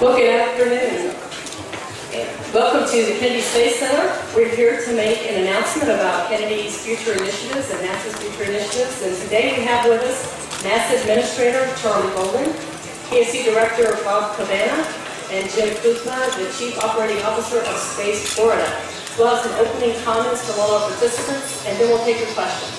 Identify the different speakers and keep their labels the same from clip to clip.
Speaker 1: Well, good afternoon. Welcome to the Kennedy Space Center. We're here to make an announcement about Kennedy's future initiatives and NASA's future initiatives. And today we have with us NASA Administrator Charlie Bolden, KSC Director Bob Cabana, and Jim Kuzma, the Chief Operating Officer of Space Florida. We'll have some opening comments from all our participants, and then we'll take your questions.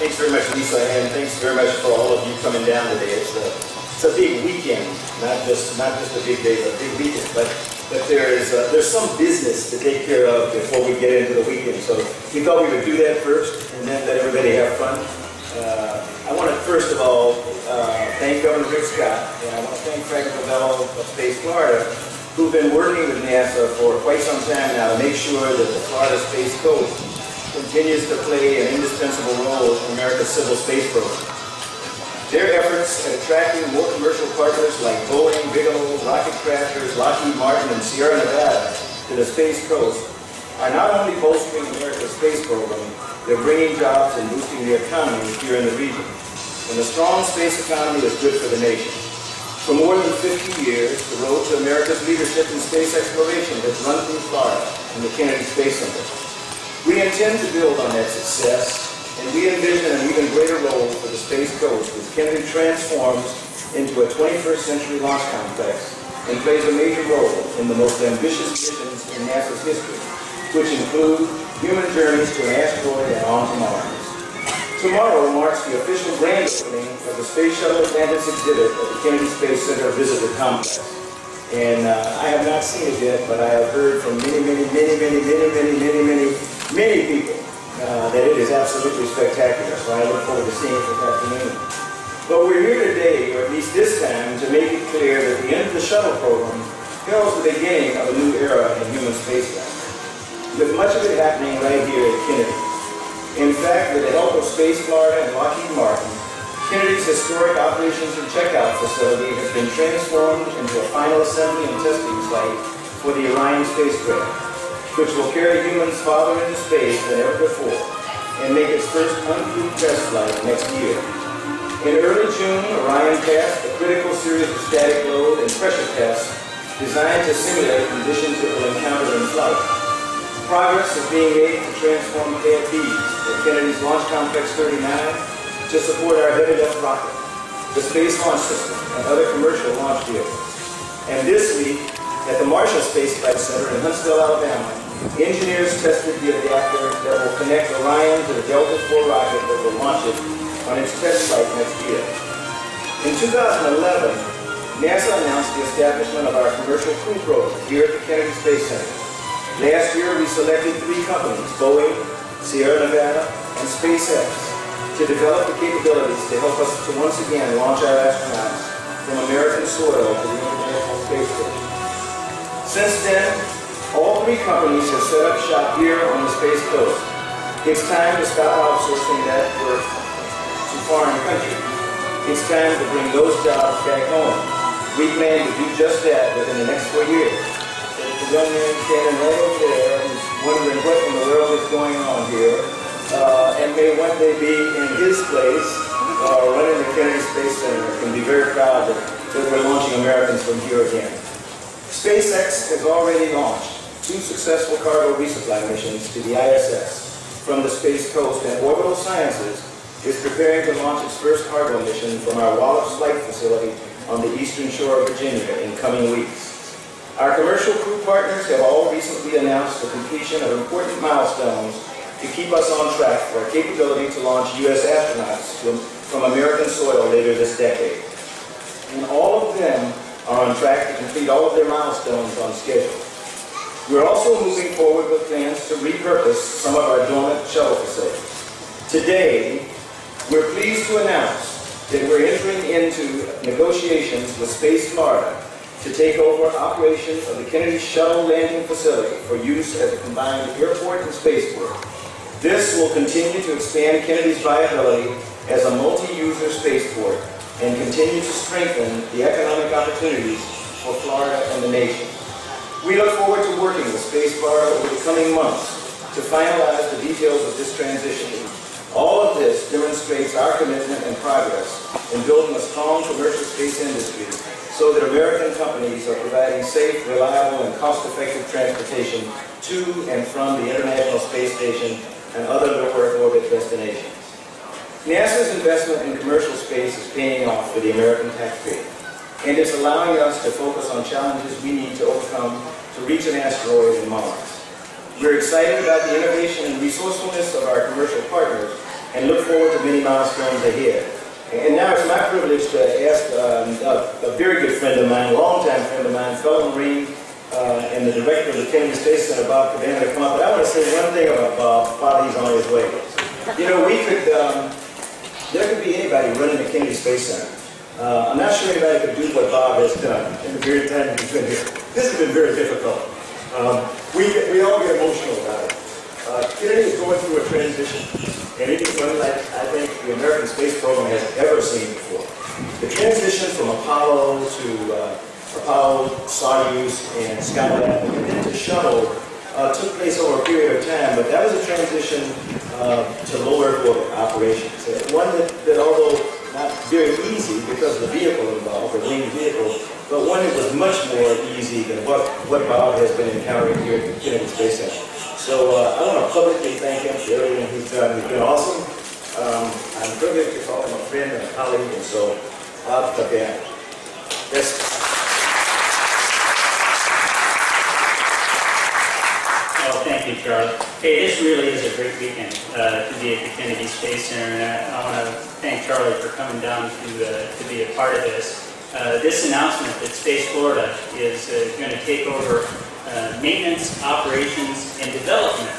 Speaker 2: Thanks very much, Lisa, and thanks very much for all of you coming down today. It's a, it's a big weekend, not just not just a big day, but a big weekend. But but there is uh, there's some business to take care of before we get into the weekend. So we thought we would do that first, and then let everybody have fun. Uh, I want to first of all uh, thank Governor Rick Scott, and I want to thank Frank DiBello of Space Florida, who've been working with NASA for quite some time now to make sure that the Florida Space Coast continues to play an indispensable role in America's civil space program. Their efforts at attracting more commercial partners like Boeing, Bigelow, Rocket Crafters, Lockheed Martin, and Sierra Nevada to the Space Coast are not only bolstering America's space program, they're bringing jobs and boosting the economy here in the region. And a strong space economy is good for the nation. For more than 50 years, the road to America's leadership in space exploration has run through Florida and the Kennedy Space Center. We intend to build on that success, and we envision an even greater role for the Space Coast as Kennedy transforms into a 21st century launch complex and plays a major role in the most ambitious missions in NASA's history, which include human journeys to an asteroid and on to Mars. Tomorrow marks the official grand opening of the Space Shuttle Atlantis exhibit at the Kennedy Space Center Visitor Complex. And uh, I have not seen it yet, but I have heard from many, many, many, many, many, many, many, many, many people uh, that it is absolutely spectacular. So I look forward to seeing it this afternoon. But we're here today, or at least this time, to make it clear that the end of the shuttle program heralds the beginning of a new era in human spaceflight. With much of it happening right here at Kennedy. In fact, with the help of Space Florida and Lockheed Martin, Kennedy's historic operations and checkout facility has been transformed into a final assembly and testing site for the Orion spacecraft, which will carry humans farther into space than ever before and make its first uncrewed test flight next year. In early June, Orion passed a critical series of static load and pressure tests designed to simulate conditions it will encounter in flight. Progress is being made to transform B at Kennedy's Launch Complex 39 to support our heavy lift rocket, the Space Launch System, and other commercial launch vehicles. And this week, at the Marshall Space Flight Center in Huntsville, Alabama, engineers tested the adapter that will connect Orion to the Delta IV rocket that will launch it on its test flight next year. In 2011, NASA announced the establishment of our commercial crew program here at the Kennedy Space Center. Last year, we selected three companies, Boeing, Sierra Nevada, and SpaceX, to develop the capabilities to help us to once again launch our astronauts from American soil to the International Space Station. Since then, all three companies have set up shop here on the Space Coast. It's time to stop outsourcing that work to foreign countries. It's time to bring those jobs back home. We plan to do just that within the next four years. The young man standing right over there who's wondering what in the world is going on here, uh, and may one day be in his place, uh, running the Kennedy Space Center, can be very proud that, that we're launching Americans from here again. SpaceX has already launched two successful cargo resupply missions to the ISS from the Space Coast, and Orbital Sciences is preparing to launch its first cargo mission from our Wallops Flight Facility on the eastern shore of Virginia in coming weeks. Our commercial crew partners have all recently announced the completion of important milestones to keep us on track for our capability to launch U.S. astronauts from, from American soil later this decade. And all of them are on track to complete all of their milestones on schedule. We're also moving forward with plans to repurpose some of our dormant shuttle facilities. Today, we're pleased to announce that we're entering into negotiations with Space Florida to take over operation of the Kennedy Shuttle Landing Facility for use as a combined airport and spaceport. This will continue to expand Kennedy's viability as a multi-user spaceport and continue to strengthen the economic opportunities for Florida and the nation. We look forward to working with Space Florida over the coming months to finalize the details of this transition All of this demonstrates our commitment and progress in building a strong commercial space industry so that American companies are providing safe, reliable, and cost-effective transportation to and from the International Space Station and other low Earth orbit destinations. NASA's investment in commercial space is paying off for the American taxpayer, and it's allowing us to focus on challenges we need to overcome to reach an asteroid in Mars. We're excited about the innovation and resourcefulness of our commercial partners and look forward to many milestones ahead. And now it's my privilege to ask um, a, a very good friend of mine, a longtime friend of mine, fellow Marine, uh, and the director of the Kennedy Space Center, Bob Cabana, to come up. But I want to say one thing about Bob while he's on his way. You know, we could, um, there could be anybody running the Kennedy Space Center. Uh, I'm not sure anybody could do what Bob has done in the period of time he's been here. This has been very difficult. Um, we, we all get emotional about it. Uh, Kennedy is going through a transition, and it is one like I think the American space program has ever seen before. The transition from Apollo to uh, Apollo, Soyuz, and Skylab, and then to shuttle uh, took place over a period of time, but that was a transition uh, to low Earth orbit operations. Uh, One that, that although not very easy because of the vehicle involved, the winged vehicle, but one that was much more easy than what, what Bob has been encountering here at the Kennedy Space Center. So uh, I want to publicly thank him for everything he's done. He's been awesome. Um, I'm privileged to call him a friend and a colleague, and so Bob Cabana. Yes.
Speaker 3: Charlie. Hey, this really is a great weekend uh, to be at the Kennedy Space Center, and I, I want to thank Charlie for coming down to uh, to be a part of this. Uh, this announcement that Space Florida is uh, going to take over uh, maintenance, operations, and development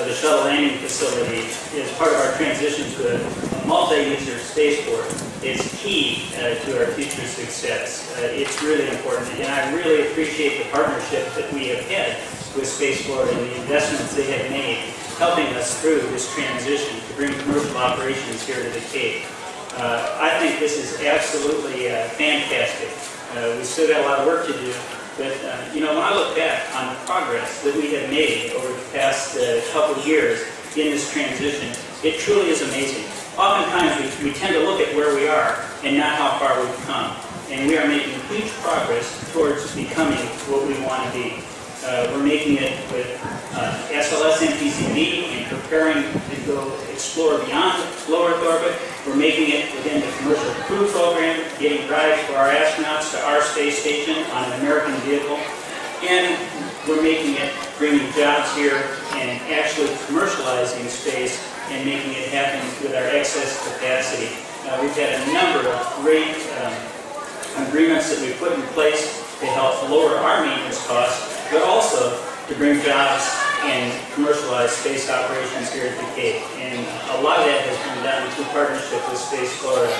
Speaker 3: of the shuttle landing facility is part of our transition to a, a multi-user spaceport. is key uh, to our future success. Uh, it's really important, and I really appreciate the partnership that we have had with Space Florida and the investments they have made, helping us through this transition to bring commercial operations here to the Cape. Uh, I think this is absolutely uh, fantastic. Uh, we still got a lot of work to do, but uh, you know, when I look back on the progress that we have made over the past uh, couple of years in this transition, it truly is amazing. Oftentimes, we, we tend to look at where we are and not how far we've come, and we are making huge progress towards becoming what we want to be. Uh, we're making it with uh, SLS MPCV and preparing to go explore beyond low Earth orbit. We're making it within the commercial crew program, getting rides for our astronauts to our space station on an American vehicle. And we're making it, bringing jobs here and actually commercializing space and making it happen with our excess capacity. Uh, we've had a number of great um, agreements that we've put in place to help lower our maintenance costs, but also to bring jobs and commercialize space operations here at the Cape. And a lot of that has been done through partnership with Space Florida.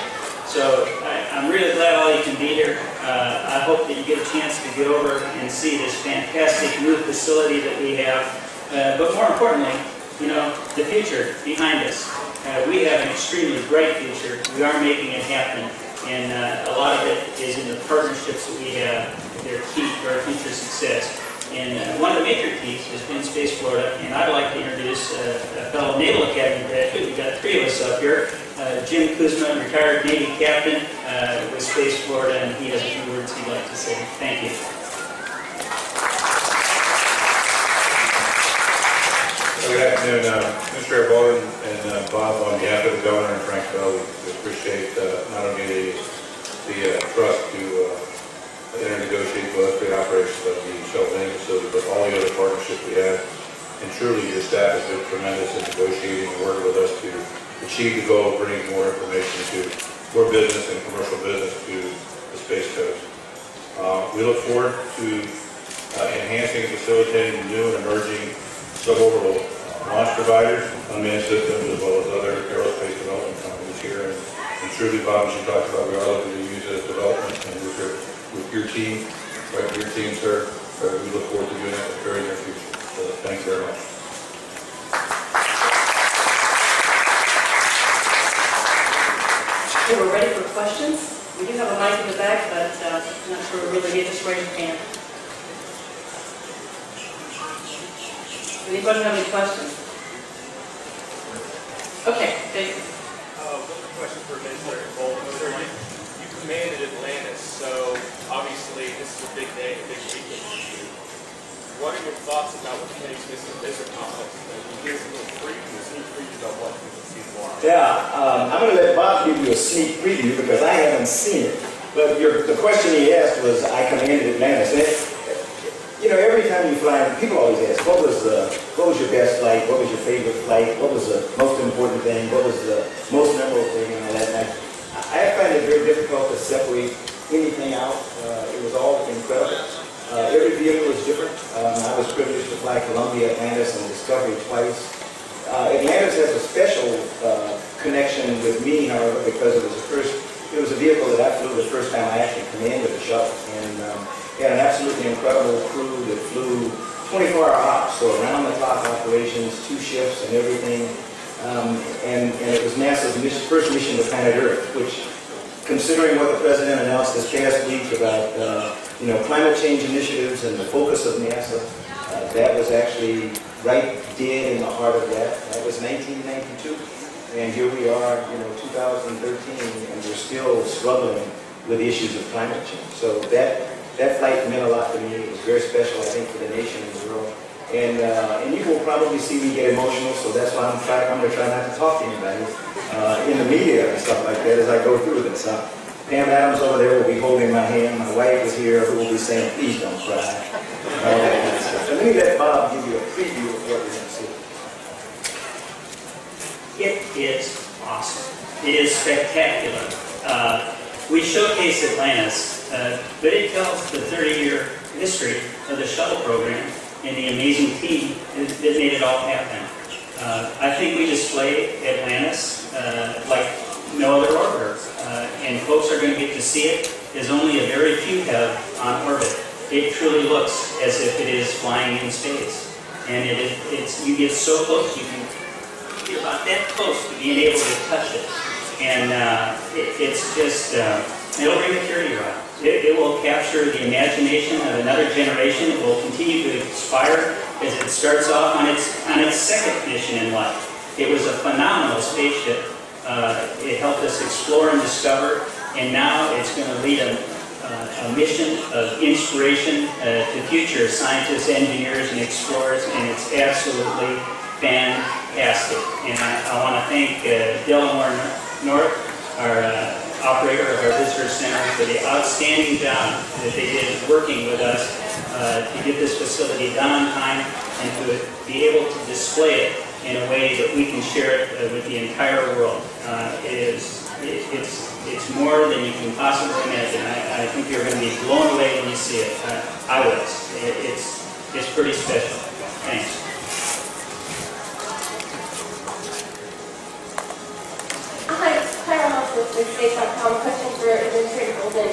Speaker 3: So I, I'm really glad all you can be here. Uh, I hope that you get a chance to get over and see this fantastic new facility that we have. Uh, but more importantly, you know, the future behind us. Uh, we have an extremely bright future. We are making it happen. And uh, a lot of it is in the partnerships that we have. They're key to our future success. And uh, one of the major keys has been Space Florida. And I'd like to introduce uh, a fellow Naval Academy graduate. We've got three of us up here. Uh, Jim Kuzma, retired Navy captain with Space Florida, and he has a few words he'd like to say. Thank you.
Speaker 4: Good afternoon, uh, Mr. Bolden and uh, Bob, on behalf of the governor and Frank Bell, we appreciate uh, not only the, the trust to uh, internegotiate with us the operations of the shuttle landing facility, but all the other partnerships we have. And truly, your staff has been tremendous in negotiating and working with us to achieve the goal of bringing more information to more business and commercial business to the Space Coast. Uh, We look forward to uh, enhancing and facilitating new and emerging suborbital launch providers, unmanned systems, as well as other aerospace development companies here. And and truly, Bob, as you talked about, we are looking to use as development, and your, with your team, right, your team, sir. Uh, we look forward to doing that in the very near future. So thanks very much.
Speaker 1: Okay, we're ready for questions. We do have a mic in the back, but uh, I'm not sure we really get this right your hand. Anybody have any questions? Okay, Dave. Uh, question for Mr. Bolt. You commanded Atlantis, so then
Speaker 5: big day, a big weekend for you. What are your thoughts about what Kennedy Space Visitor Complex is going to? Give us a little preview, sneak preview about what we can see tomorrow.
Speaker 2: Yeah, um, I'm gonna let Bob give you a sneak preview because I haven't seen it. But your, the question he asked was, I commanded Atlantis. And you know, every time you fly, people always ask, what was the, what was your best flight? What was your favorite flight? What was the most important thing? What was the most memorable thing and all that? And I, I find it very difficult to separate anything out. Uh, it was all incredible. Uh, every vehicle is different. Um, I was privileged to fly Columbia, Atlantis, and Discovery twice. Uh, Atlantis has a special connection with me, however, because it was the first, it was a vehicle that I flew the first time I actually commanded a shuttle. And um, had an absolutely incredible crew that flew 24-hour ops, so around-the-clock operations, two shifts and everything. Um, and, and it was NASA's first mission to planet Earth, which, considering what the president announced this past week about, uh, you know, climate change initiatives and the focus of NASA, uh, that was actually right dead in the heart of that. That was 1992, and here we are, you know, 2013, and we're still struggling with issues of climate change. So that that flight meant a lot to me. It was very special, I think, for the nation and the world. And uh, and you will probably see me get emotional, so that's why I'm trying. I'm going to try not to talk to anybody uh, in the media and stuff like that as I go through this. Uh, Pam Adams over there will be holding my hand. My wife is here, who will be saying, "Please don't cry." So let me let Bob give you a preview of what we're going to see.
Speaker 3: It is awesome. It is spectacular. Uh, we showcase Atlantis, uh, but it tells the 30-year history of the shuttle program and the amazing team that made it all happen. Uh, I think we display Atlantis uh, like no other orbiter, uh, and folks are going to get to see it as only a very few have on orbit. It truly looks as if it is flying in space, and it, is- it's you get so close you can you're about that close to being able to touch it. And uh, it, it's just, uh, it'll bring the tear to. It, it will capture the imagination of another generation. It will continue to inspire as it starts off on its, on its second mission in life. It was a phenomenal spaceship. Uh, it helped us explore and discover, and now it's going to lead a, uh, a mission of inspiration uh, to future scientists, engineers, and explorers, and it's absolutely fantastic. And I, I want to thank uh, Delaware North, our uh, operator of our visitor center, for the outstanding job that they did working with us uh, to get this facility done on time and to be able to display it in a way that we can share it uh, with the entire world. Uh, it is, it, it's, it's more than you can possibly imagine. I, I think you're going to be blown away when you see it. Uh, I was. It, it's, it's pretty special. Thanks.
Speaker 6: Space.com. Question for Administrator Bolden.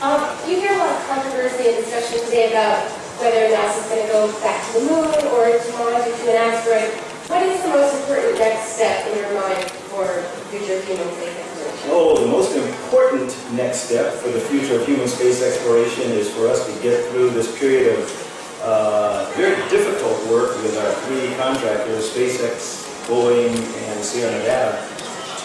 Speaker 6: Um, you hear a lot of controversy and discussion today about whether NASA's going to go back to the moon or to Mars or to an asteroid. What is the most important next step in your mind for future human space exploration?
Speaker 2: Oh, the most important next step for the future of human space exploration is for us to get through this period of uh, very difficult work with our three contractors, SpaceX, Boeing, and Sierra Nevada,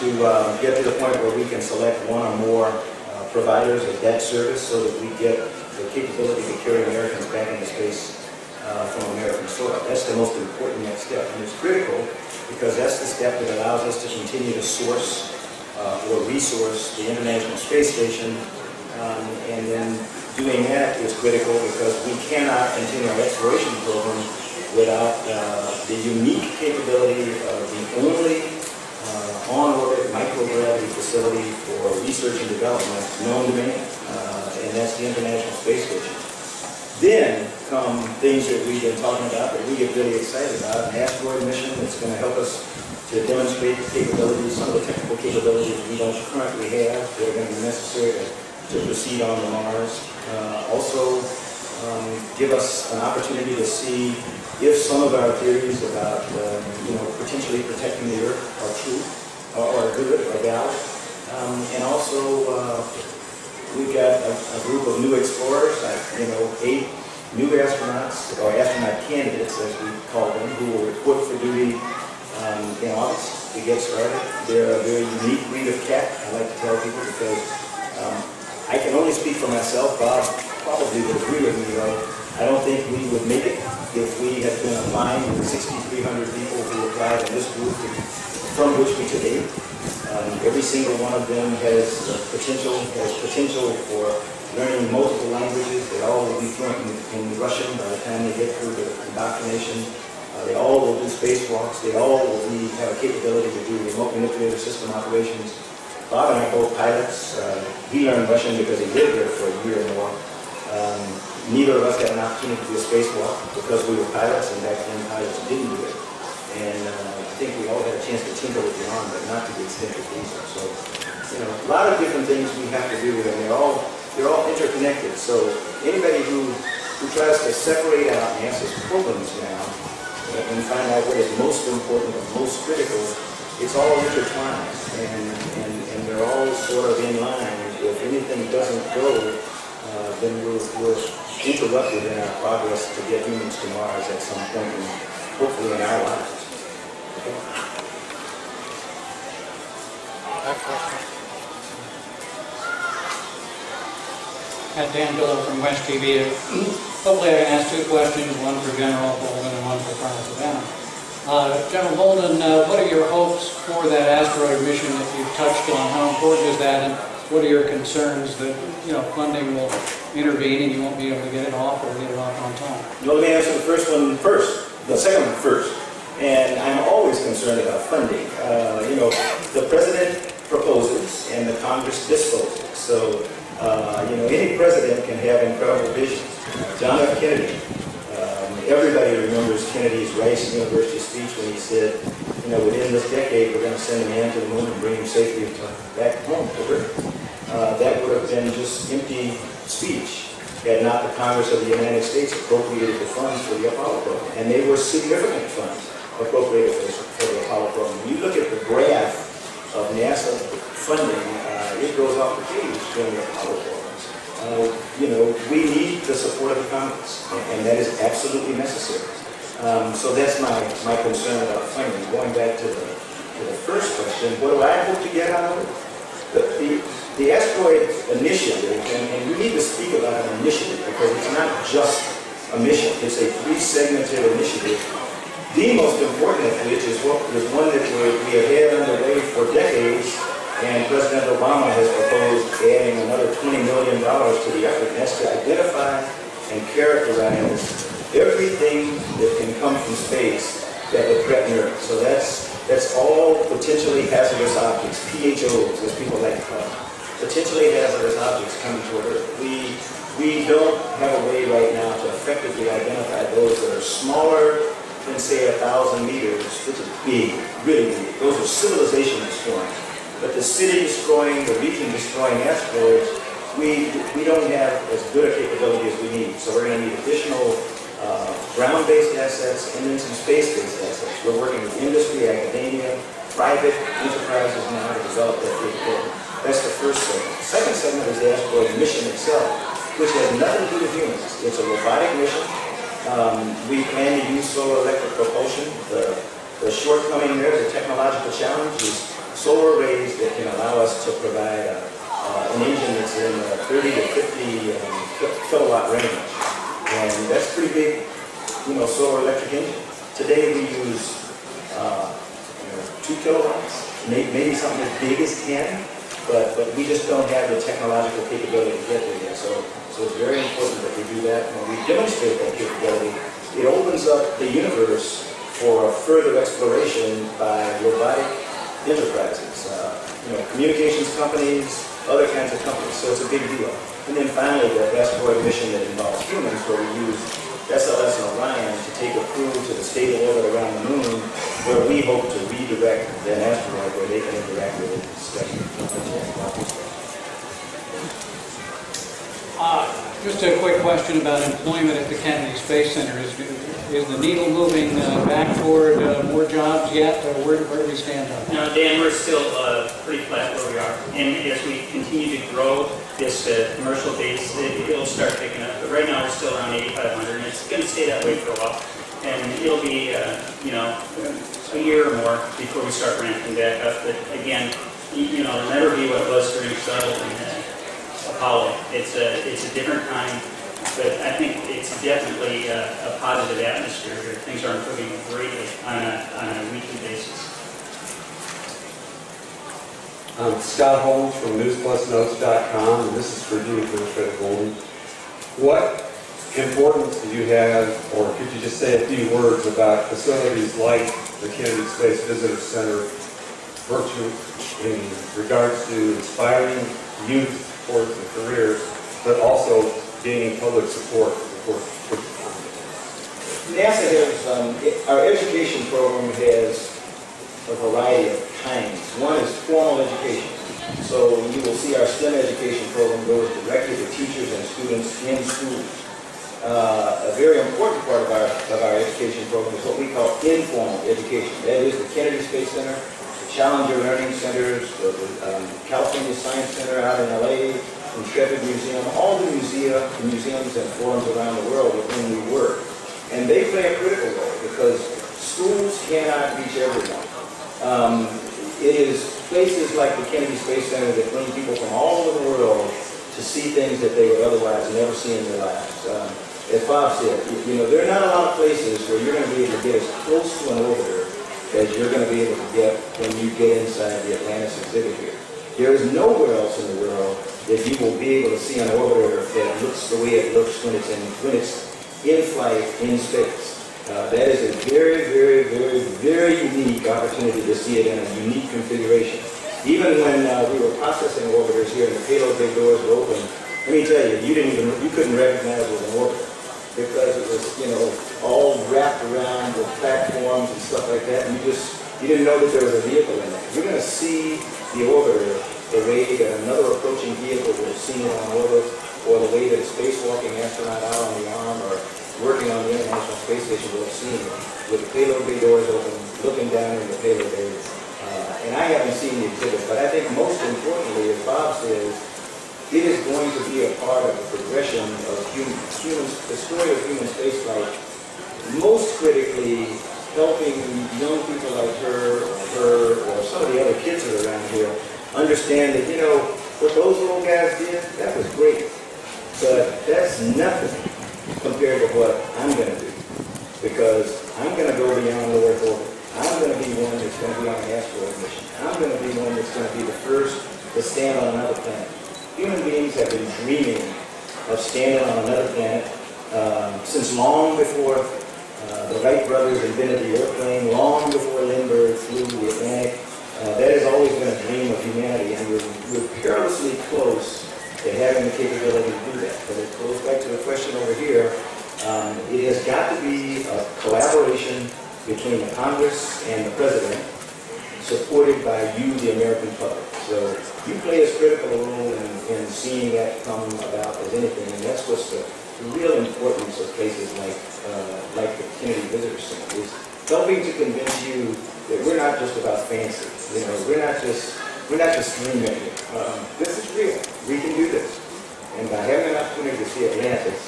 Speaker 2: to um, get to the point where we can select one or more uh, providers of that service so that we get the capability to carry Americans back into space uh, from American soil. That's the most important next step, and it's critical because that's the step that allows us to continue to source uh, or resource the International Space Station. Um, and then doing that is critical because we cannot continue our exploration program without uh, the unique capability of the only uh, on-orbit microgravity facility for research and development known to uh, and that's the International Space Station. Then come things that we've been talking about that we get really excited about, an asteroid mission that's going to help us to demonstrate the capabilities, some of the technical capabilities we don't currently have that are going to be necessary to, to proceed on to Mars. Uh, also, um, give us an opportunity to see if some of our theories about, uh, you know, potentially protecting the Earth are true, or, or good, or valid. Um, and also, uh, we've got a, a group of new explorers, like, you know, eight new astronauts, or astronaut candidates, as we call them, who will report for duty um, in August to get started. They're a very unique breed of cat, I like to tell people, because um, I can only speak for myself. Bob probably would agree with me though. I don't think we would make it if we had been applying with 6,300 people who applied in this group from which we eight. Um, Every single one of them has potential, has potential for learning multiple languages. They all will be fluent in in Russian by the time they get through the indoctrination. Uh, They all will do spacewalks. They all will be, have a capability to do remote manipulator system operations. Bob and I both pilots. Uh, He learned Russian because he lived there for a year or more. Neither of us had an opportunity to do a spacewalk because we were pilots, and back then pilots didn't do it. And uh, I think we all had a chance to tinker with the arm, but not to the extent that these are. So, you know, a lot of different things we have to do, and they're all, they're all interconnected. So anybody who, who tries to separate out NASA's programs now and find out what is most important or most critical, it's all intertwined, and, and, and they're all sort of in line. If anything doesn't go, uh, then we're, we're interrupted in our progress to get humans to Mars at some point, and hopefully in our lives. Okay?
Speaker 7: Dan Dole from West TV. Hopefully I can ask two questions, one for General Bolden and one for Colonel Cabana. Uh, General Bolden, uh, what are your hopes for that asteroid mission that you've touched on? How important is that? And what are your concerns that, you know, funding will intervene and you won't be able to get it off or get it off on time?
Speaker 2: No, let me answer the first one first, the second one first. And I'm always concerned about funding. Uh, you know, the president proposes and the Congress disposes. So, uh, you know, any president can have incredible visions. John F. Kennedy, um, everybody remembers Kennedy's Rice University speech when he said, you know, within this decade, we're going to send a man to the moon and bring him safely back home to Earth. Uh, that would have been just empty speech had not the Congress of the United States appropriated the funds for the Apollo program. And they were significant funds appropriated for, the Apollo program. When you look at the graph of NASA funding, uh, it goes off the page during the Apollo programs. Uh, you know, we need the support of the Congress, and, and that is absolutely necessary. Um, so that's my, my concern about funding. Going back to the, to the first question, what do I hope to get out of it? The, the, the asteroid initiative, and, and we need to speak about an initiative because it's not just a mission, it's a three-segmented initiative. The most important of which is what is one that we have had underway for decades, and President Obama has proposed adding another $20 million to the effort, that's to identify and characterize everything that can come from space that would threaten Earth. So that's, that's all potentially hazardous objects, PHOs, as people like to call them potentially hazardous objects coming toward Earth. We, we don't have a way right now to effectively identify those that are smaller than, say, a thousand meters, which is big, really big. Those are civilization destroying. But the city destroying, the region destroying asteroids, we, we don't have as good a capability as we need. So we're going to need additional uh, ground-based assets and then some space-based assets. We're working with industry, academia, private enterprises now to develop that capability. That's the first segment. The second segment is the asteroid mission itself, which has nothing to do with humans. It's a robotic mission. Um, we plan to use solar electric propulsion. The, the shortcoming there, the technological challenge is solar arrays that can allow us to provide a, uh, an engine that's in the 30 to 50 um, kilowatt range. And that's pretty big, you know, solar electric engine. Today we use uh, you know, two kilowatts, maybe something as big as 10 but, but we just don't have the technological capability to get there yet. So, so it's very important that we do that. When we demonstrate that capability, it opens up the universe for further exploration by robotic enterprises, uh, you know, communications companies, other kinds of companies. So it's a big deal. And then finally, the asteroid mission that involves humans, where we use SLS Orion to take a crew to the stable orbit around the moon, where we hope to redirect that asteroid where they can interact with it,
Speaker 7: Uh, Just a quick question about employment at the Kennedy Space Center. Is, is the needle moving uh, back toward uh, more jobs yet, or where, where do we stand on?
Speaker 3: No, Dan, we're still uh, pretty flat where we are. And as we continue to grow this uh, commercial base, it- it'll start picking up. But right now, we're still around 8,500, and it's going to stay that way for a while. And it'll be, you know, a year or more before we start ramping back up. But again, you know, it'll never be what it was during shuttle and It's a, it's a different kind, but I think it's definitely a, a positive atmosphere here. Things are improving greatly on a, on a weekly basis.
Speaker 8: I'm Scott Holmes from newsplusnotes.com, and this is for you, Administrator Bolden. What importance do you have, or could you just say a few words about facilities like the Kennedy Space Visitor Center virtue in regards to inspiring youth towards their careers, but also gaining public support for?
Speaker 2: NASA has, um, it- our education program has a variety of kinds. One is formal education. So you will see our STEM education program goes directly to teachers and students in schools. Uh, a very important part of our, of our education program is what we call informal education. That is the Kennedy Space Center, Challenger Learning Centers, the, um, California Science Center out in LA, Intrepid Museum, all the musea, museums and forums around the world with whom we work. And they play a critical role because schools cannot reach everyone. Um, it is places like the Kennedy Space Center that bring people from all over the world to see things that they would otherwise never see in their lives. Um, as Bob said, you, you know, there are not a lot of places where you're going to be able to get as close to an orbiter as you're going to be able to get when you get inside the Atlantis exhibit here. There is nowhere else in the world that you will be able to see an orbiter that looks the way it looks when it's in when it's in flight in space. Uh, that is a very, very, very, very unique opportunity to see it in a unique configuration. Even when uh, we were processing orbiters here and the payload bay doors were open, let me tell you, you didn't even you couldn't recognize it was an orbiter because it was you know all wrapped around with platforms and stuff like that, and you just you didn't know that there was a vehicle in there. You're going to see the orbiter the way that another approaching vehicle would have seen it on orbit, or the way that a spacewalking astronaut out on the arm or working on the International Space Station will have seen it, with the payload bay doors open, looking down in the payload bay. Uh, and I haven't seen the exhibit, but I think most importantly, as Bob says, it is going to be a part of the progression of human, human the story of human spaceflight. Most critically, helping young people like her, or her, or some of the other kids that are around here understand that, you know, what those little guys did, that was great. But that's nothing compared to what I'm going to do. Because I'm going to go beyond the Earth orbit. I'm going to be one that's going to be on an asteroid mission. I'm going to be one that's going to be the first to stand on another planet. Human beings have been dreaming of standing on another planet um, since long before uh, the Wright brothers invented the airplane, long before Lindbergh flew the Atlantic. Uh, that has always been a dream of humanity, and we're, we're perilously close to having the capability to do that. But it goes back to the question over here. Um, it has got to be a collaboration between the Congress and the President, supported by you, the American public. So you play as critical a role in, in seeing that come about as anything, and that's what's the, the real importance of places like uh, like the Kennedy Visitor Center is helping to convince you that we're not just about fancy. You know, we're not just we're not just dream making. Um, this is real. We can do this, and by having an opportunity to see Atlantis,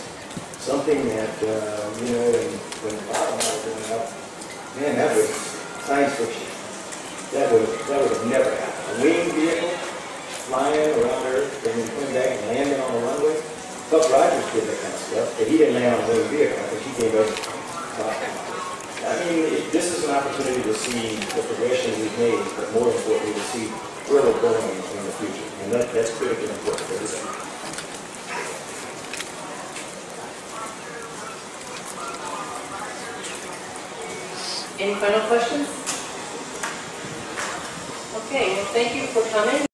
Speaker 2: something that uh, you know, when when Bob and I were growing up, man, that was science fiction. That would that would have never happened. Winged vehicle flying around Earth, and then coming back and landing on a runway. Buck Rogers did that kind of stuff, but he didn't land on a winged vehicle. I think he came back. Uh, I mean, it, this is an opportunity to see the progression we've made, but more importantly, to see where we're going in the future, and that, that's critically important for everybody.
Speaker 1: Any final questions? Okay, well, thank you for coming.